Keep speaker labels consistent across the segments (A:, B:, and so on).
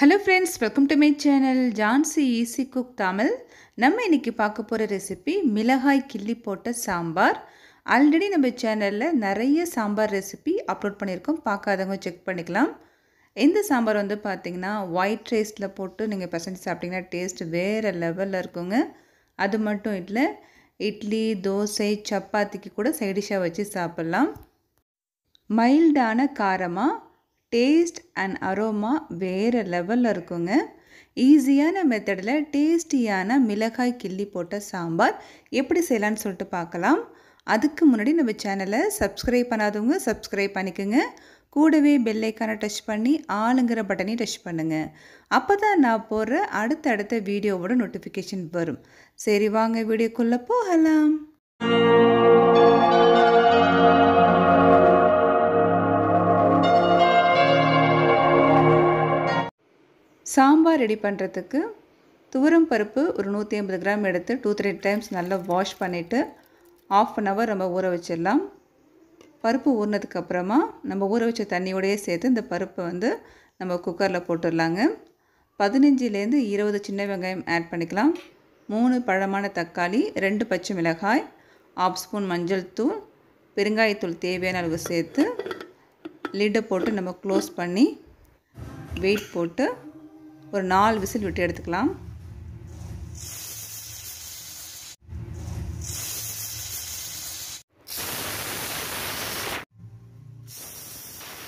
A: Hello friends welcome to my channel Jansi easy cook Tamil நம்ம இன்றைக்கி பார்க்க போகிற ரெசிபி மிளகாய் கிள்ளி போட்ட சாம்பார். ஆல்ரெடி நம்ம சேனலில் நிறைய சாம்பார் ரெசிபி அப்லோட் பண்ணியிருக்கோம். பார்க்காதவங்க செக் பண்ணிக்கலாம். இந்த சாம்பார் வந்து பார்த்திங்கன்னா ஒயிட் ரைஸில் போட்டு நீங்கள் பசங்க சாப்பிட்டிங்கன்னா டேஸ்ட் வேறு லெவலில் இருக்குங்க. அது மட்டும் இல்லை இட்லி தோசை சப்பாத்திக்கு கூட சைடிஷாக வச்சு சாப்பிட்லாம். மைல்டான காரமாக டேஸ்ட் அண்ட் அரோமா வேறு லெவலில் இருக்குங்க. ஈஸியான மெத்தடில் டேஸ்டியான மிளகாய் கிள்ளி போட்ட சாம்பார் எப்படி செய்யலான்னு சொல்லிட்டு பார்க்கலாம். அதுக்கு முன்னாடி நம்ம சேனலை சப்ஸ்கிரைப் பண்ணாதவங்க சப்ஸ்கிரைப் பண்ணிக்கோங்க. கூடவே பெல்லைக்கான டச் பண்ணி ஆளுங்கிற பட்டனையும் டச் பண்ணுங்கள் அப்போ தான் நான் போடுற அடுத்த வீடியோவோட நோட்டிஃபிகேஷன் வரும். சரி வாங்க வீடியோக்குள்ளே போகலாம். சாம்பார் ரெடி பண்ணுறதுக்கு துவரம் பருப்பு ஒரு நூற்றி ஐம்பது கிராம் எடுத்து டூ த்ரீ டைம்ஸ் நல்லா வாஷ் பண்ணிவிட்டு ஆஃப் அன் ஹவர் நம்ம ஊற வச்சிடலாம். பருப்பு ஊறினதுக்கப்புறமா நம்ம ஊற வச்ச தண்ணியோடையே சேர்த்து இந்த பருப்பை வந்து நம்ம குக்கரில் போட்டுடலாங்க. பதினஞ்சுலேருந்து இருபது சின்ன வெங்காயம் ஆட் பண்ணிக்கலாம். மூணு பழமான தக்காளி ரெண்டு பச்சை மிளகாய் ஆஃப் ஸ்பூன் மஞ்சள் தூள் பெருங்காயத்தூள் தேவையான அளவு சேர்த்து லிட்டை போட்டு நம்ம க்ளோஸ் பண்ணி வெயிட் போட்டு ஒரு நாலு விசில் விட்டு எடுத்துக்கலாம்.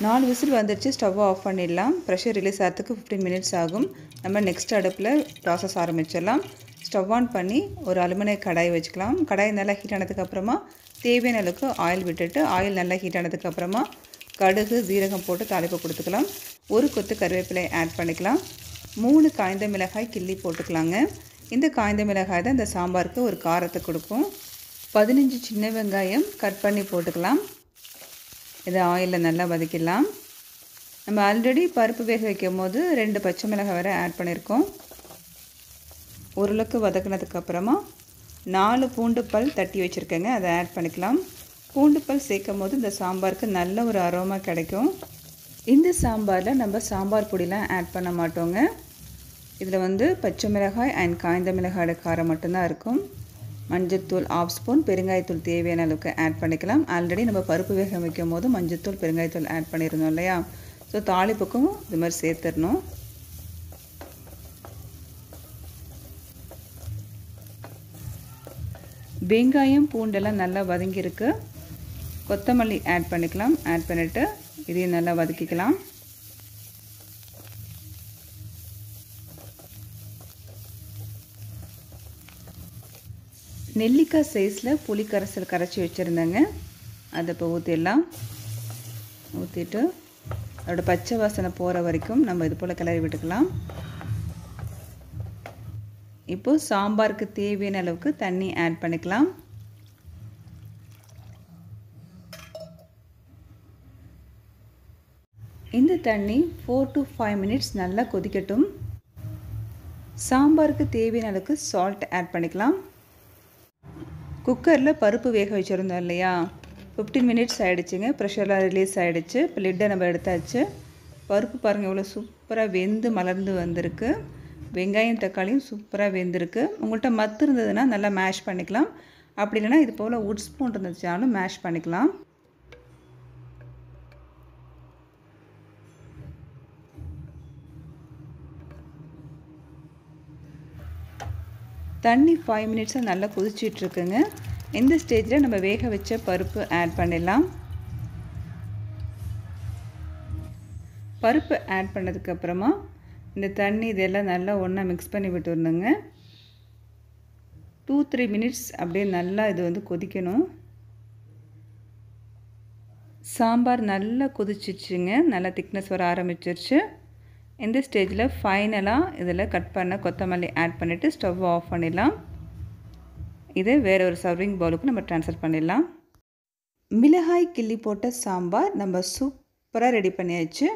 A: நாலு விசில் வந்துடுச்சு ஸ்டவ்வை ஆஃப் பண்ணிடலாம். ப்ரெஷர் ரிலீஸ் ஆகிறதுக்கு ஃபிஃப்டீன் மினிட்ஸ் ஆகும். நம்ம நெக்ஸ்ட் அடுப்பில் ப்ராசஸ் ஆரம்பிச்சிடலாம். ஸ்டவ் ஆன் பண்ணி ஒரு அலுமினிய கடாய் வச்சுக்கலாம். கடாய் நல்லா ஹீட் ஆனதுக்கப்புறமா தேவையான அளவுக்கு ஆயில் விட்டுட்டு ஆயில் நல்லா ஹீட் ஆனதுக்கப்புறமா கடுகு ஜீரகம் போட்டு தாளிப்பு கொடுத்துக்கலாம். ஒரு கொத்து கருவேப்பிலை ஆட் பண்ணிக்கலாம். மூணு காய்ந்த மிளகாய் கிள்ளி போட்டுக்கலாங்க. இந்த காய்ந்த மிளகாய் தான் இந்த சாம்பாருக்கு ஒரு காரத்தை கொடுக்கும். பதினஞ்சு சின்ன வெங்காயம் கட் பண்ணி போட்டுக்கலாம். இதை ஆயிலில் நல்லா வதக்கிடலாம். நம்ம ஆல்ரெடி பருப்பு வேக வைக்கும் போது ரெண்டு பச்சை மிளகாய் வரை ஆட் பண்ணியிருக்கோம். ஓரளவுக்கு வதக்கினதுக்கப்புறமா நாலு பூண்டு பல் தட்டி வச்சுருக்கேங்க. அதை ஆட் பண்ணிக்கலாம். பூண்டு பல் சேர்க்கும் போது இந்த சாம்பாருக்கு நல்ல ஒரு அரோமா கிடைக்கும். இந்த சாம்பாரில் நம்ம சாம்பார் பொடிலாம் ஆட் பண்ண மாட்டோங்க. இதில் வந்து பச்சை மிளகாய் அண்ட் காய்ந்த மிளகாயோட காரம் மட்டும்தான் இருக்கும். மஞ்சத்தூள் ஆஃப் ஸ்பூன் பெருங்காயத்தூள் தேவையான அளவுக்கு ஆட் பண்ணிக்கலாம். ஆல்ரெடி நம்ம பருப்பு வேக வைக்கும் போது மஞ்சத்தூள் பெருங்காயத்தூள் ஆட் பண்ணியிருந்தோம் இல்லையா? ஸோ தாளிப்புக்கும் இது மாதிரி சேர்த்துடணும். வெங்காயம் பூண்டெல்லாம் நல்லா வதங்கியிருக்கு. கொத்தமல்லி ஆட் பண்ணிக்கலாம். ஆட் பண்ணிவிட்டு இதையும் நல்லா வதக்கிக்கலாம். நெல்லிக்காய் சைஸில் புளி கரைசல் கரைச்சி வச்சுருந்தேங்க. அதை இப்போ ஊற்றிடலாம் ஊற்றிட்டு அதோட பச்சை வாசனை போகிற வரைக்கும் நம்ம இது போல் கிளறி விட்டுக்கலாம். இப்போது சாம்பாருக்கு தேவையான அளவுக்கு தண்ணி ஆட் பண்ணிக்கலாம். இந்த தண்ணி ஃபோர் டு ஃபைவ் மினிட்ஸ் நல்லா கொதிக்கட்டும். சாம்பாருக்கு தேவையான அளவுக்கு சால்ட் ஆட் பண்ணிக்கலாம். குக்கரில் பருப்பு வேக வச்சுருந்தோம் இல்லையா? ஃபிஃப்டீன் மினிட்ஸ் ஆகிடுச்சிங்க ப்ரெஷர்லாம் ரிலீஸ் ஆகிடுச்சு இப்போ லிட்டை நம்ம எடுத்தாச்சு. பருப்பு பாருங்கள் எவ்வளோ சூப்பராக வெந்து மலர்ந்து வந்திருக்கு. வெங்காயம் தக்காளியும் சூப்பராக வெந்திருக்கு. உங்கள்கிட்ட மத்து இருந்ததுன்னா நல்லா மேஷ் பண்ணிக்கலாம். அப்படி இல்லைனா இது போல் உட் ஸ்பூன் இருந்துச்சாலும் மேஷ் பண்ணிக்கலாம். தண்ணி ஃபைவ் மினிட்ஸாக நல்லா கொதிச்சிட்ருக்குங்க. இந்த ஸ்டேஜில் நம்ம வேக வச்ச பருப்பு ஆட் பண்ணிடலாம். பருப்பு ஆட் பண்ணதுக்கப்புறமா இந்த தண்ணி இதெல்லாம் நல்லா ஒன்றா மிக்ஸ் பண்ணி விட்டுருணுங்க டூ த்ரீ மினிட்ஸ் அப்படியே நல்லா இது வந்து கொதிக்கணும். சாம்பார் நல்லா கொதிச்சிச்சுங்க நல்லா திக்னஸ் வர ஆரம்பிச்சிருச்சு. இந்த ஸ்டேஜில் ஃபைனலாக இதில் கட் பண்ண கொத்தமல்லி ஆட் பண்ணிவிட்டு ஸ்டவ் ஆஃப் பண்ணிடலாம். இதை வேறு ஒரு சர்விங் பவுலுக்கு நம்ம ட்ரான்ஸ்ஃபர் பண்ணிடலாம். மிளகாய் கிள்ளி போட்ட சாம்பார் நம்ம சூப்பராக ரெடி பண்ணியாச்சு.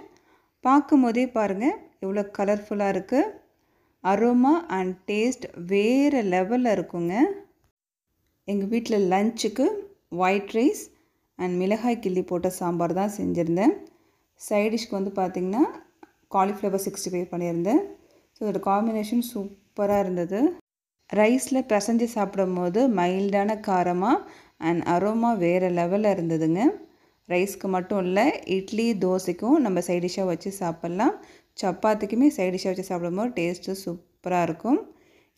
A: பார்க்கும் போதே பாருங்கள் எவ்வளோ கலர்ஃபுல்லாக இருக்குது அரோமா அண்ட் டேஸ்ட் வேறு லெவலில் இருக்குங்க. எங்கள் வீட்டில் லஞ்சுக்கு ஒயிட் ரைஸ் அண்ட் மிளகாய் கிள்ளி போட்ட சாம்பார் தான் செஞ்சுருந்தேன். சைடிஷ்க்கு வந்து பார்த்திங்கன்னா காலிஃப்ளவர் சிக்ஸ்டி ஃபைவ் பண்ணியிருந்தேன். ஸோ அதோட காம்பினேஷன் சூப்பராக இருந்தது. ரைஸில் பிசைஞ்சு சாப்பிடும் போது மைல்டான காரமாக அண்ட் அரோமா வேறு லெவலில் இருந்ததுங்க. ரைஸ்க்கு மட்டும் இல்லை இட்லி தோசைக்கும் நம்ம சைடிஷாக வச்சு சாப்பிட்லாம். சப்பாத்திக்குமே சைடிஷாக வச்சு சாப்பிடும்போது டேஸ்ட்டு சூப்பராக இருக்கும்.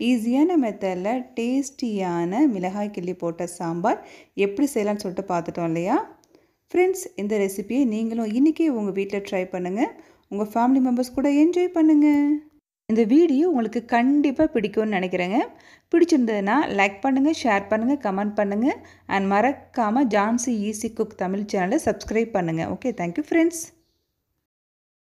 A: ஈஸியான மெத்தடில் டேஸ்டியான மிளகாய் கிள்ளி போட்ட சாம்பார் எப்படி செய்யலாம்னு சொல்லிட்டு பார்த்துட்டோம் இல்லையா? ஃப்ரெண்ட்ஸ் இந்த ரெசிபியை நீங்களும் இன்றைக்கி உங்கள் வீட்டில் ட்ரை பண்ணுங்கள் உங்கள் ஃபேமிலி மெம்பர்ஸ் கூட என்ஜாய் பண்ணுங்கள் இந்த வீடியோ உங்களுக்கு கண்டிப்பாக பிடிக்கும்னு நினைக்கிறேங்க. பிடிச்சிருந்ததுன்னா லைக் பண்ணுங்கள் ஷேர் பண்ணுங்கள் கமெண்ட் பண்ணுங்கள் அண்ட் மறக்காமல் ஜான்சி ஈஸி குக் தமிழ் சேனலை சப்ஸ்கிரைப் பண்ணுங்கள் ஓகே தேங்க்யூ ஃப்ரெண்ட்ஸ்